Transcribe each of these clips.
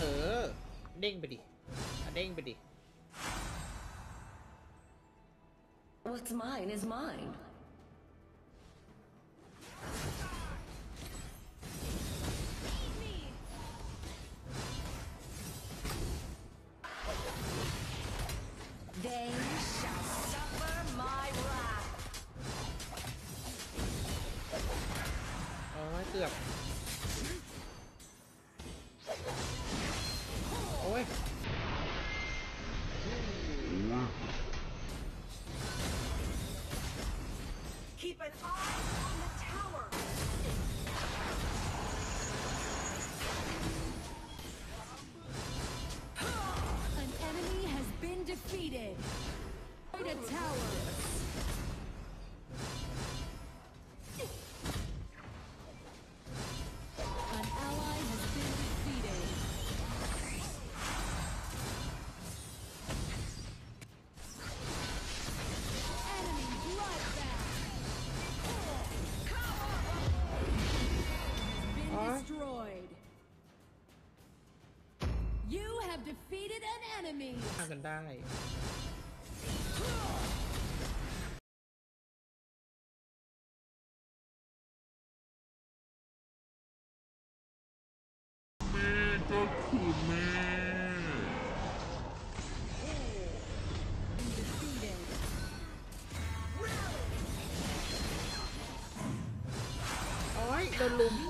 เออเด้งไปดิเด้งไปดิ What's mine is mine. Hi. have defeated an enemy. ฆ่ากันได้แม่ก็คือแม่ Defeated.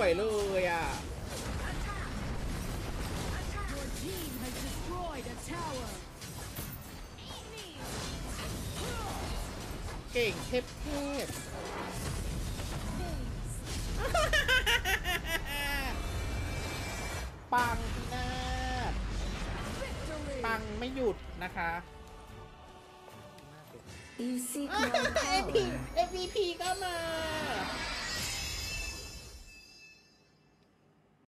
วยเลยอ่ะ เก่งเทพเทพปังพินาศปังไม่หยุดนะคะเอพีเอพี y p ก็มา